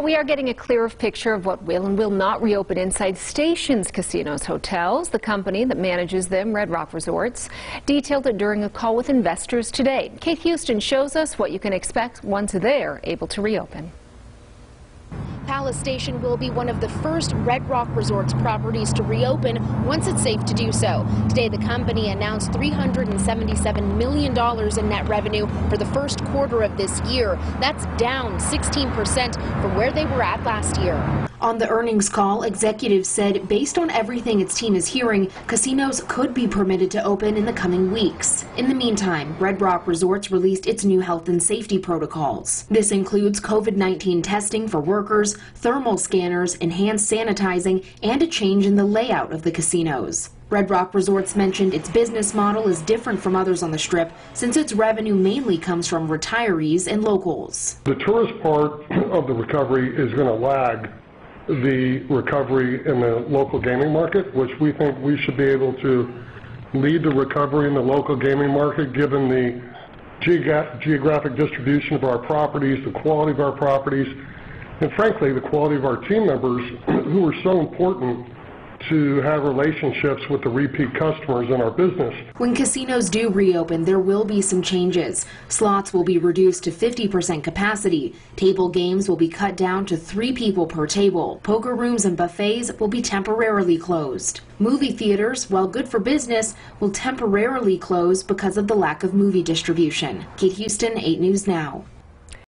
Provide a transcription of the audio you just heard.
But we are getting a clearer picture of what will and will not reopen inside Stations Casinos Hotels. The company that manages them, Red Rock Resorts, detailed it during a call with investors today. Kate Houston shows us what you can expect once they're able to reopen. Palace Station will be one of the first Red Rock Resorts properties to reopen once it's safe to do so. Today, the company announced $377 million in net revenue for the first quarter of this year. That's down 16% from where they were at last year. On the earnings call, executives said based on everything its team is hearing, casinos could be permitted to open in the coming weeks. In the meantime, Red Rock Resorts released its new health and safety protocols. This includes COVID 19 testing for workers, thermal scanners, enhanced sanitizing, and a change in the layout of the casinos. Red Rock Resorts mentioned its business model is different from others on the Strip since its revenue mainly comes from retirees and locals. The tourist part of the recovery is going to lag the recovery in the local gaming market, which we think we should be able to lead the recovery in the local gaming market given the geographic distribution of our properties, the quality of our properties, and frankly, the quality of our team members who are so important to have relationships with the repeat customers in our business. When casinos do reopen, there will be some changes. Slots will be reduced to 50% capacity. Table games will be cut down to three people per table. Poker rooms and buffets will be temporarily closed. Movie theaters, while good for business, will temporarily close because of the lack of movie distribution. Kate Houston, 8 News Now.